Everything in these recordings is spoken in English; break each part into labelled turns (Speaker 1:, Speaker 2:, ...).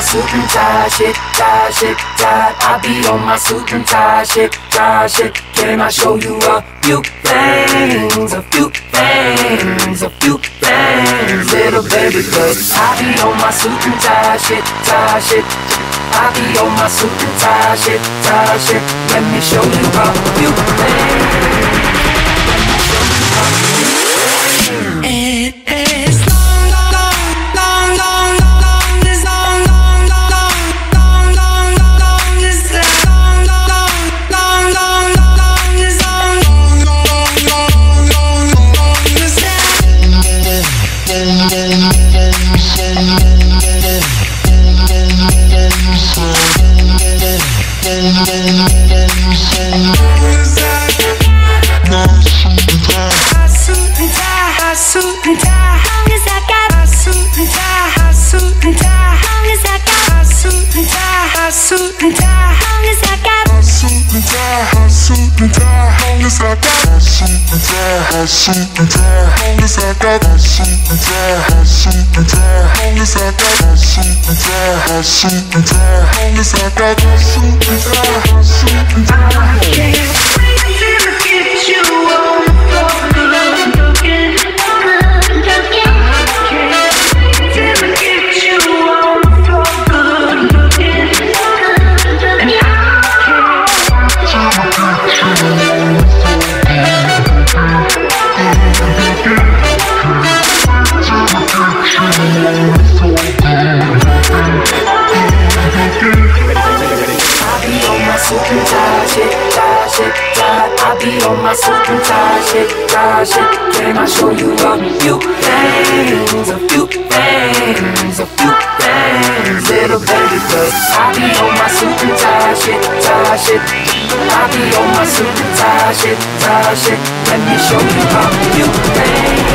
Speaker 1: tie shit, tie shit, tie. I be on my suit and tie shit, tie shit. Can I show you a few things, a few things, a few things, little baby? Cause I be on my suit and tie shit, tie shit. I be on my suit and tie shit, tie shit. Let me show you a few things.
Speaker 2: Suit and suit and suit and tie,
Speaker 1: on my suit and tie shit, tie shit. Can I show you a few things, a few things, a few things, little baby? Cause I be on my suit and shit, tie shit. I be on my suit and shit, tie shit. Let me show you a few things.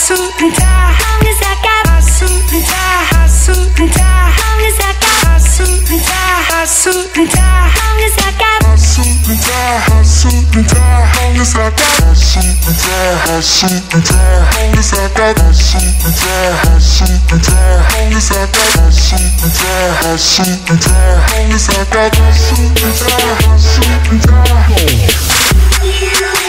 Speaker 2: Suit and tie. I got I suit and tie, I suit and tie. I got I suit and tie, I suit and tie. I got
Speaker 3: I suit and tie, I suit and tie, I got I suit and I got I suit and I got I suit and I got.